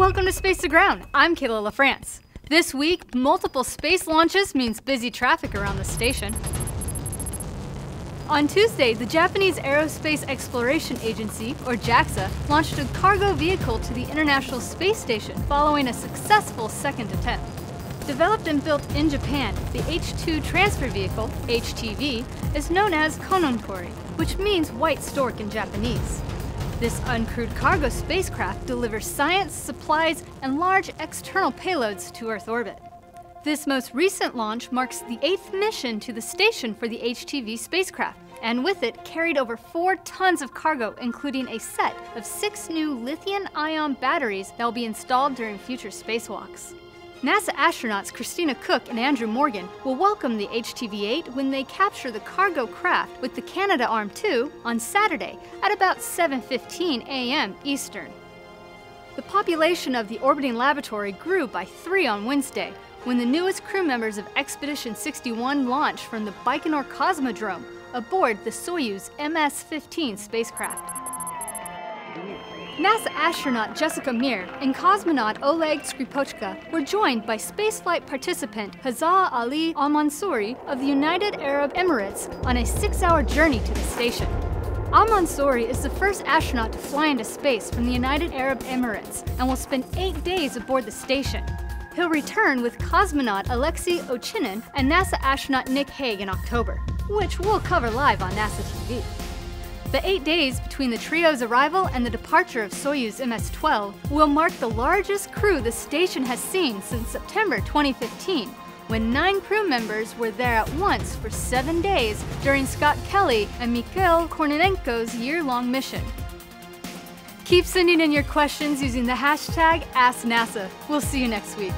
Welcome to Space to Ground. I'm Kayla LaFrance. This week, multiple space launches means busy traffic around the station. On Tuesday, the Japanese Aerospace Exploration Agency, or JAXA, launched a cargo vehicle to the International Space Station following a successful second attempt. Developed and built in Japan, the H-2 transfer vehicle, HTV, is known as Kounotori, which means white stork in Japanese. This uncrewed cargo spacecraft delivers science, supplies, and large external payloads to Earth orbit. This most recent launch marks the eighth mission to the station for the HTV spacecraft, and with it carried over four tons of cargo, including a set of six new lithium ion batteries that will be installed during future spacewalks. NASA astronauts Christina Koch and Andrew Morgan will welcome the HTV-8 when they capture the cargo craft with the Canadarm2 on Saturday at about 7.15 a.m. Eastern. The population of the orbiting laboratory grew by three on Wednesday, when the newest crew members of Expedition 61 launched from the Baikonur Cosmodrome aboard the Soyuz MS-15 spacecraft. NASA astronaut Jessica Meir and cosmonaut Oleg Skripochka were joined by spaceflight participant Hazza Ali Al-Mansouri of the United Arab Emirates on a six-hour journey to the station. Al-Mansouri is the first astronaut to fly into space from the United Arab Emirates and will spend eight days aboard the station. He'll return with cosmonaut Alexei Ovchinin and NASA astronaut Nick Hague in October, which we'll cover live on NASA TV. The eight days between the trio's arrival and the departure of Soyuz MS-12 will mark the largest crew the station has seen since September 2015, when nine crew members were there at once for seven days during Scott Kelly and Mikhail Korniyenko's year-long mission. Keep sending in your questions using the hashtag AskNASA. We'll see you next week.